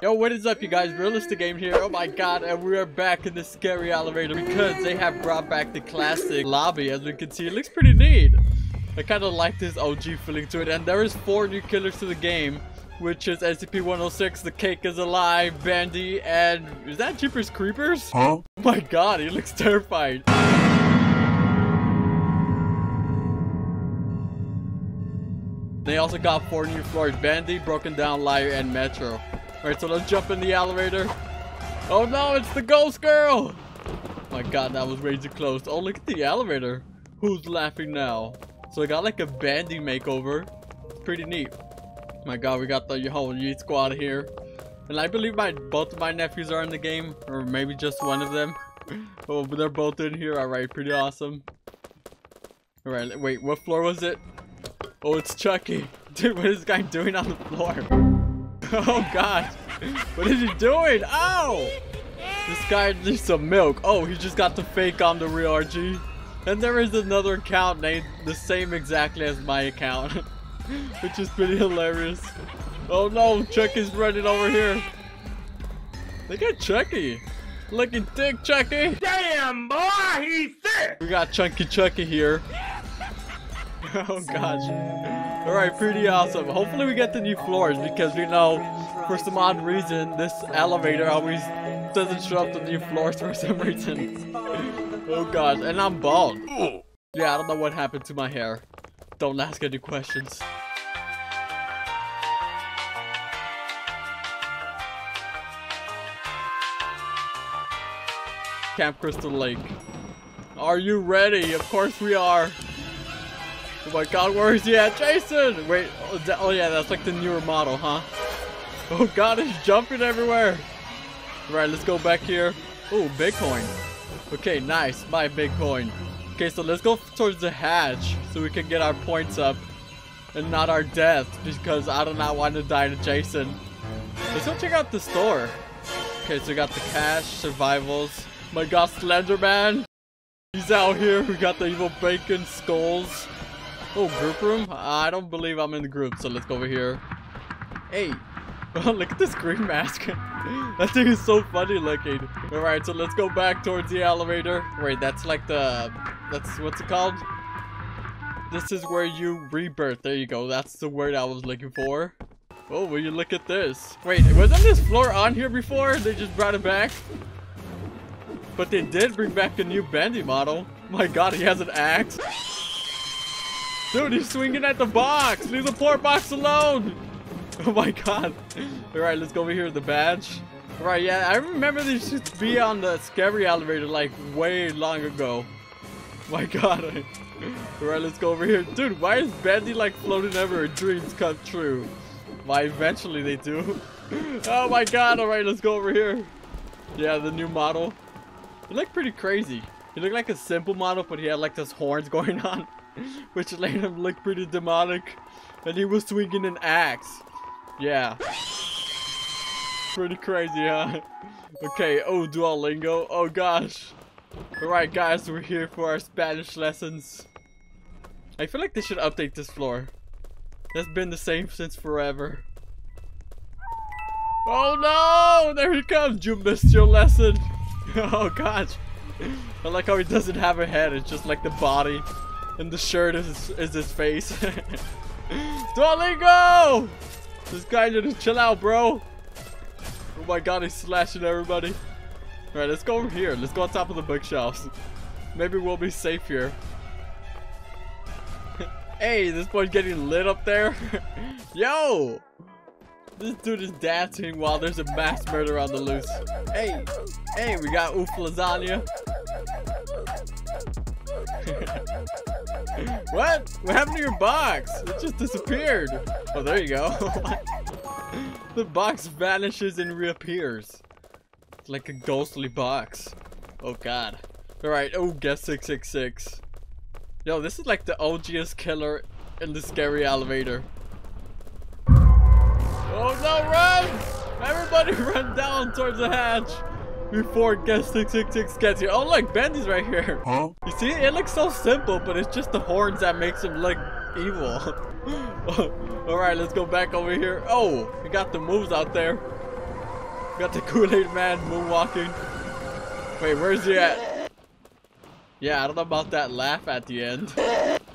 Yo, what is up you guys? Realistic Game here. Oh my god, and we are back in the scary elevator because they have brought back the classic lobby. As we can see, it looks pretty neat. I kind of like this OG feeling to it. And there is four new killers to the game, which is SCP-106, The Cake is Alive, Bendy, and is that Jeepers Creepers? Huh? Oh my god, he looks terrified. They also got four new floors, Bendy, Broken Down, Liar, and Metro. Alright, so let's jump in the elevator. Oh no, it's the ghost girl! my god, that was way too close. Oh, look at the elevator. Who's laughing now? So I got like a Bendy makeover. It's pretty neat. my god, we got the whole Yeet squad here. And I believe my both of my nephews are in the game. Or maybe just one of them. oh, but they're both in here. Alright, pretty awesome. Alright, wait, what floor was it? Oh, it's Chucky. Dude, what is this guy doing on the floor? oh god. What is he doing? Ow! This guy needs some milk. Oh, he just got the fake on the real RG. And there is another account named the same exactly as my account. Which is pretty hilarious. Oh no, Chucky's running over here. Look at Chucky. Looking thick, Chucky. Damn, boy, he's thick. We got Chunky Chucky here. oh gosh. Alright, pretty awesome. Hopefully we get the new floors because we know for some odd reason this elevator always doesn't show up the new floors for some reason. oh gosh, and I'm bald. Yeah, I don't know what happened to my hair. Don't ask any questions. Camp Crystal Lake. Are you ready? Of course we are. Oh my god, where is he at? Jason! Wait, oh, that, oh yeah, that's like the newer model, huh? Oh god, he's jumping everywhere. Right, let's go back here. Oh, Bitcoin. Okay, nice. Bye, Bitcoin. Okay, so let's go towards the hatch so we can get our points up and not our death because I do not want to die to Jason. Let's go check out the store. Okay, so we got the cash, survivals. My god, Slenderman. He's out here. We got the evil bacon skulls. Oh, group room? Uh, I don't believe I'm in the group, so let's go over here. Hey, Oh, look at this green mask. that thing is so funny looking. Alright, so let's go back towards the elevator. Wait, that's like the... That's... What's it called? This is where you rebirth. There you go. That's the word I was looking for. Oh, will you look at this? Wait, wasn't this floor on here before? They just brought it back? But they did bring back a new Bendy model. My god, he has an axe. Dude, he's swinging at the box. Leave the poor box alone. Oh my god. Alright, let's go over here with the badge. Right, yeah, I remember this to be on the scary elevator like way long ago. My god. Alright, let's go over here. Dude, why is Bendy like floating everywhere? Dreams come true. Why eventually they do. oh my god, alright, let's go over here. Yeah, the new model. It looked pretty crazy. He looked like a simple model, but he had like those horns going on. Which made him look pretty demonic. And he was swinging an axe. Yeah. Pretty crazy, huh? Okay, oh, Duolingo. Oh, gosh. Alright, guys, we're here for our Spanish lessons. I feel like they should update this floor. That's been the same since forever. Oh, no! There he comes! You missed your lesson. oh, gosh. I like how he doesn't have a head. It's just like the body. And the shirt is, is his face. Duolingo! This guy just chill out, bro. Oh my god, he's slashing everybody. Alright, let's go over here. Let's go on top of the bookshelves. Maybe we'll be safe here. hey, this boy's getting lit up there. Yo! This dude is dancing while there's a mass murder on the loose. Hey, hey, we got oof lasagna. What? What happened to your box? It just disappeared. Oh, there you go. the box vanishes and reappears. It's like a ghostly box. Oh, God. Alright, oh, guest 666. Yo, this is like the OGS killer in the scary elevator. Oh, no, run! Everybody run down towards the hatch before guest 666 gets here. Oh look, Bendy's right here. Huh? You see, it looks so simple, but it's just the horns that makes him look evil. Alright, let's go back over here. Oh, we got the moves out there. Got the Kool-Aid man moonwalking. Wait, where's he at? Yeah, I don't know about that laugh at the end.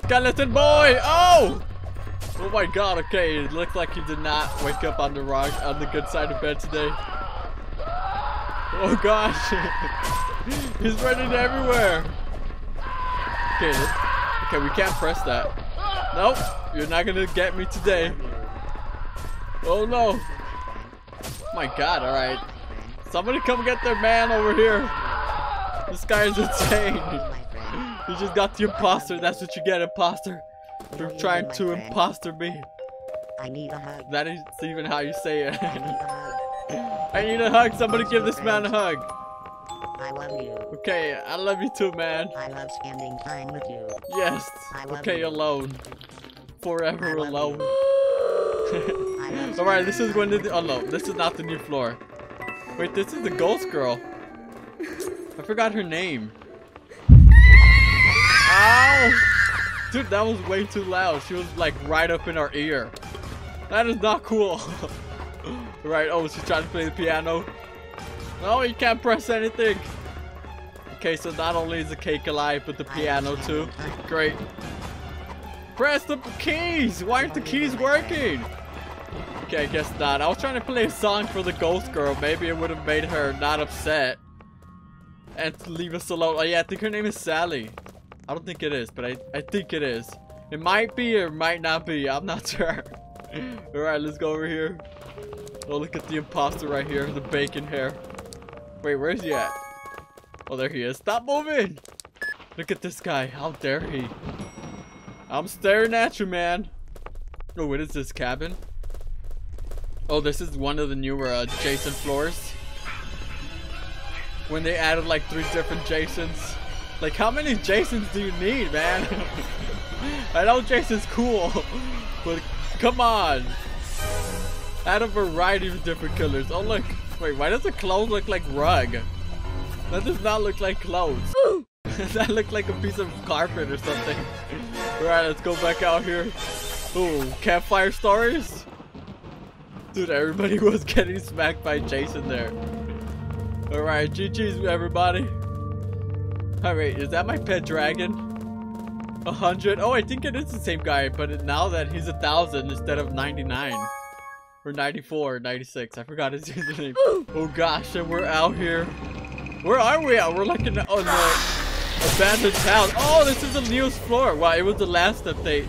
Skeleton boy! Oh! Oh my god, okay, it looks like he did not wake up on the wrong, on the good side of bed today. Oh gosh! He's running everywhere! Okay, okay, we can't press that. Nope, you're not gonna get me today. Oh no! My god, alright. Somebody come get their man over here. This guy is insane. You just got the imposter, that's what you get, imposter. You're trying to imposter me. I need a hug. That is even how you say it. I need a hug. I need a hug, somebody give this man a hug. I love you. Okay, I love you too, man. I love spending time with you. Yes. I love Okay, you. alone. Forever alone. Alright, this is going to the- oh no, this is not the new floor. Wait, this is the ghost girl. I forgot her name. Ow! Dude, that was way too loud. She was like right up in our ear. That is not cool. right, oh, she's trying to play the piano. No, you can't press anything. Okay, so not only is the cake alive, but the piano too. Great. Press the keys! Why aren't the keys working? Okay, I guess not. I was trying to play a song for the ghost girl. Maybe it would have made her not upset. And leave us alone. Oh yeah, I think her name is Sally. I don't think it is, but I, I think it is. It might be or might not be. I'm not sure. Alright, let's go over here. Oh, look at the imposter right here. The bacon hair. Wait, where's he at? Oh, there he is. Stop moving! Look at this guy. How dare he? I'm staring at you, man. Oh, what is this cabin? Oh, this is one of the newer uh, Jason floors. When they added like three different Jasons. Like, how many Jasons do you need, man? I know Jason's cool, but come on. Add a variety of different colors. Oh, look. Wait, why does the clothes look like rug? That does not look like clothes. that looked like a piece of carpet or something. Alright, let's go back out here. Ooh, campfire stories? Dude, everybody was getting smacked by Jason there. Alright, GG's everybody. Alright, is that my pet dragon? A hundred? Oh, I think it is the same guy, but now that he's a thousand instead of 99. Or 94, 96. I forgot his username. Oh gosh, and we're out here. Where are we at? We're like in the, on the abandoned town. Oh, this is the newest floor. Wow, it was the last update.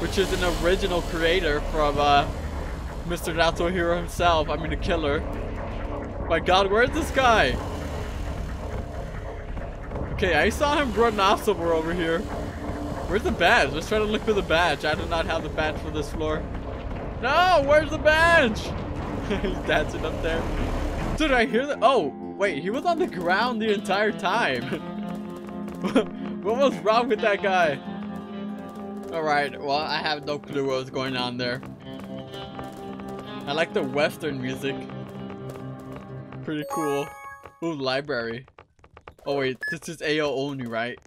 Which is an original creator from uh, Mr. Not So Hero himself. I mean, the killer. My god, where's this guy? Okay, I saw him run off somewhere over here. Where's the badge? Let's try to look for the badge. I do not have the badge for this floor. No, where's the badge? He's dancing up there. Dude, I hear that. Oh, wait, he was on the ground the entire time. what was wrong with that guy? Alright, well, I have no clue what was going on there. I like the western music. Pretty cool. Ooh, library. Oh wait, this is AO only, right?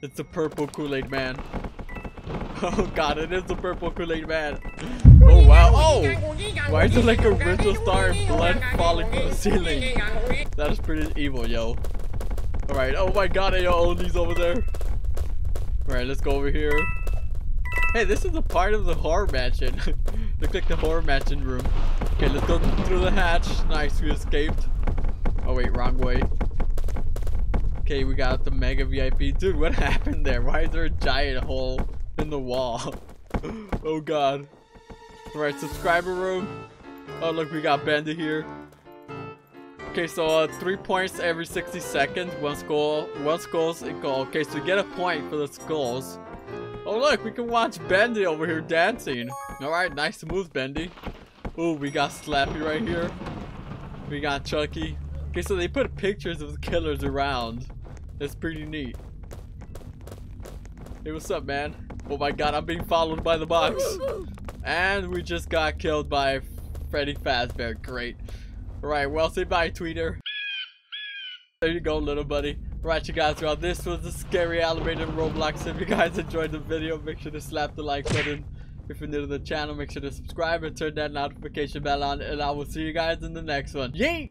It's the purple Kool-Aid man. Oh god, it is the purple Kool-Aid man. Oh wow, oh! Why is it like a ritual star and blood falling from the ceiling? That is pretty evil, yo. Alright, oh my god, AO only's over there. Alright, let's go over here. Hey, this is a part of the horror mansion. Looks like the horror mansion room. Okay, let's go through the hatch. Nice, we escaped. Oh wait, wrong way. Okay, we got the mega VIP. Dude, what happened there? Why is there a giant hole in the wall? oh god. Alright, subscriber room. Oh look, we got Bendy here. Okay, so uh, three points every 60 seconds. One skull, one skull's equal. Okay, so get a point for the skulls. Oh look, we can watch Bendy over here dancing. Alright, nice moves, Bendy. Oh, we got Slappy right here. We got Chucky. Okay, so they put pictures of the killers around. That's pretty neat. Hey, what's up, man? Oh my god, I'm being followed by the box. And we just got killed by Freddy Fazbear. Great. Alright, well, say bye, Tweeter. There you go, little buddy. Right, you guys, well, this was the scary animated Roblox. If you guys enjoyed the video, make sure to slap the like button. If you're new to the channel, make sure to subscribe and turn that notification bell on. And I will see you guys in the next one. Yeet!